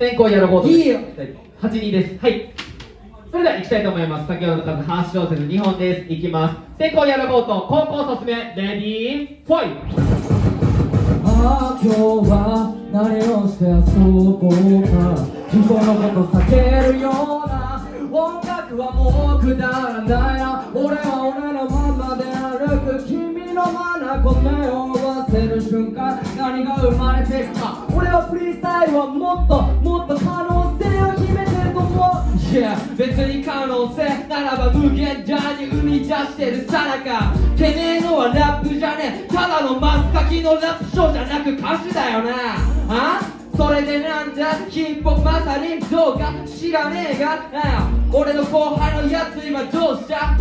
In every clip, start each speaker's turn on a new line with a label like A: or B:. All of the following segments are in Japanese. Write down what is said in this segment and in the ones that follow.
A: 先行やろうと
B: いいよ。
A: 8人です。はい。それでは行きたいと思います。先ほどの数8小節2本です。いきます。先行やろうと高校卒業レディーファイ。
B: ああ今日は何をして遊ぼうか人のこと避けるような音楽はもうくだらないな。俺は俺のままで歩く。君の眼を合わせる瞬間何が生まれてくか俺はフリースタイルはもっともっと可能性を秘めてると思う。Yeah 別に可能性ならば無限大に生み出してるさなか。てめえのはラップじゃねえ。ただの真っ先のラップショーじゃなく歌手だよな。あ？それでなんだヒップホップまさにどうか知らねえがああ俺の後輩のやつ今どうした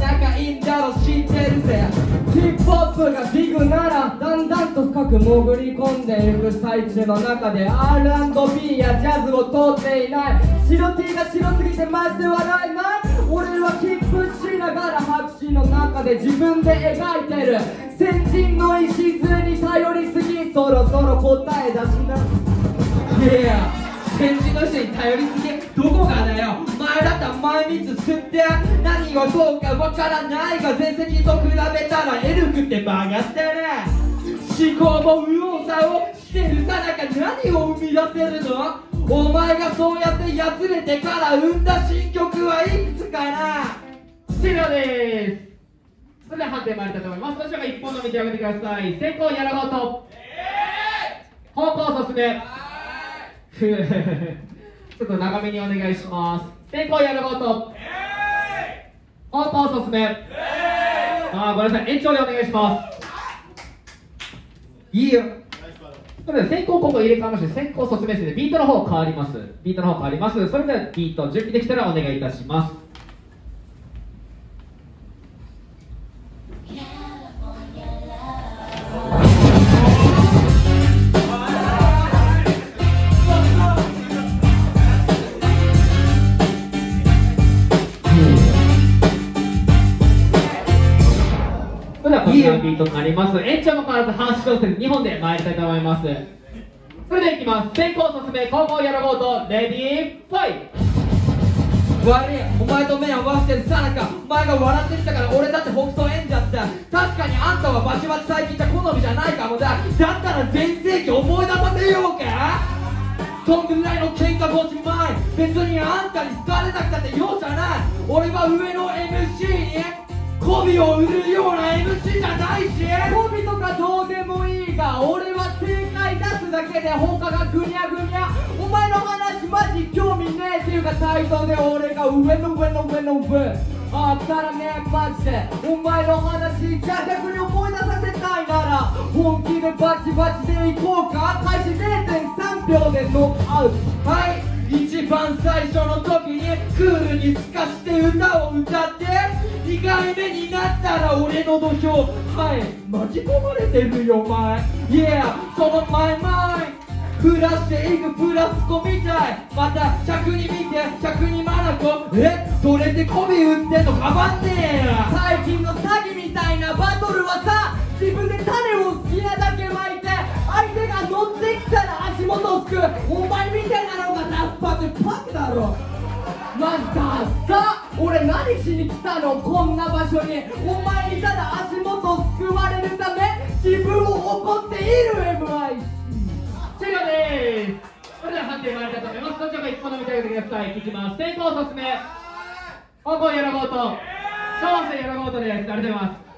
B: く潜り込んでいく最中の中で R&B やジャズを通っていない。白 T が白すぎてマジで笑えない。俺はキップしながら白紙の中で自分で描いてる。先人の礎に頼りすぎそろそろ答え出しな。いや先人の人に頼りすぎどこがだよ。前だったら前蜜吸って何がそうかわからないが前席と比べたらエルフって曲がってる思考も右往左往してるさなか何を生み出せるの？お前がそうやってやつれてから生んだ新曲はいくつかな
A: 終了です。それでは判定参りたいと思います。どちらか一本の道を上げてください。先行やらごと。方向卒業 ちょっと長めにお願いします。先行やること。方向卒業あーごめんなさい。延長でお願いします
B: いいよ。
A: それでは先行ここ入れ替わりまして先行卒業ですのでビートの方変わります。ビートの方変わります。それではビート準備できたらお願いいたします。それではこちらのビートになります。延長も変わらず半小節2本で参りたいと思います。それではいきます。先行卒業高校やろうとレディーファイ。
B: 悪いお前と目を合わせてるさなか。お前が笑ってきたから俺だって北斗演者って確かにあんたはバチバチ最近じゃ好みじゃないかもだ。だったら全盛期思い出させようか。そんぐらいの喧嘩腰前別にあんたに好かれなくたって用じゃない。俺は上の MC 媚びを売るような MC じゃないし。媚びとかどうでもいいが俺は正解出すだけで他がぐにゃぐにゃ。お前の話マジ興味ねえっていうか態度で俺が上の上の上の上。あったらねマジでお前の話じゃあ逆に思い出させたいなら本気でバチバチでいこうか。開始0.3秒でノックアウト。はい。一番最初の時にクールに透かして歌を歌って。2回目になったら俺の土俵はい巻き込まれてるよお前。Yeah その前前プラスでいくプラスコみたい。また尺に見て尺にマナコえそれで媚び売ってんのかばんねえ最近の詐欺みたいなバトルはさ自分で種を好きなだけ巻いて相手が乗ってきたら足元をすくう。お前みたいなのがラッパってパクだろ。なんかさ俺何しに来たのこんな場所に。お前にただ足元を救われるため自分を誇っている MIC
A: 終了です。それでは判定参りたいと思います。どちらか一本の道を上げてください。いきます。先行卒業高校やろうと。小生やろうとですありがとうございます